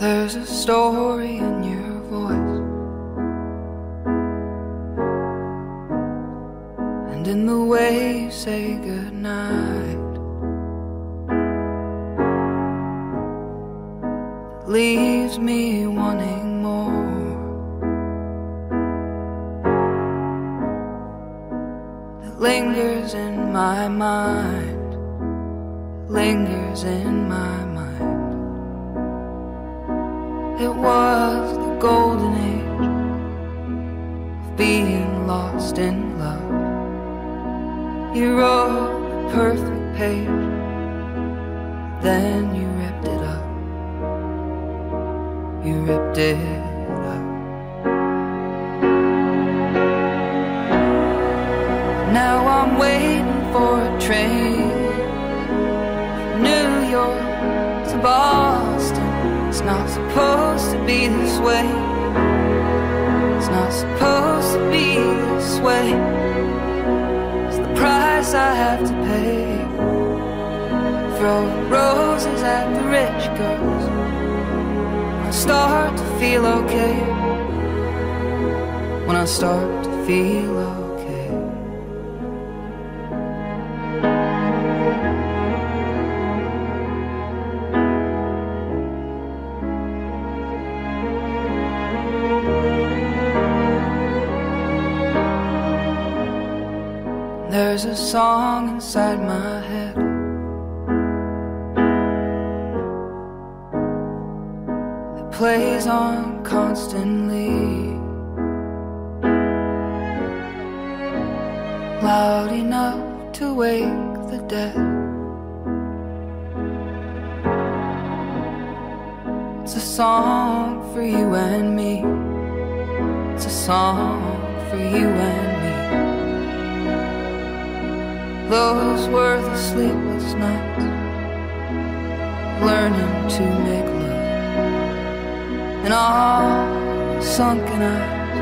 There's a story in your voice. And in the way you say goodnight Leaves me wanting more. That lingers in my mind Lingers in my mind it was the golden age of being lost in love. You wrote a perfect page, then you ripped it up. You ripped it up. Now I'm waiting for a train from New York to Boston. It's not supposed be this way. It's not supposed to be this way. It's the price I have to pay. Throwing roses at the rich girls. I start to feel okay. When I start to feel okay. There's a song inside my head. That plays on constantly. Loud enough to wake the dead. It's a song for you and me. It's a song for you and me. Those were the sleepless nights, learning to make love, and all sunken eyes,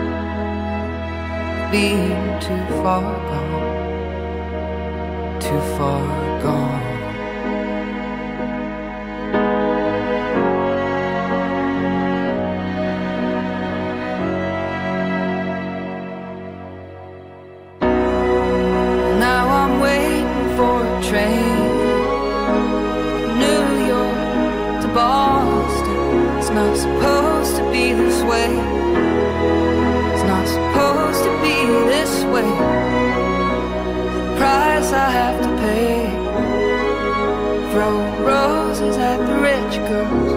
being too far gone, too far gone. Not supposed to be this way. It's not supposed to be this way. The price I have to pay. Throw roses at the rich girls.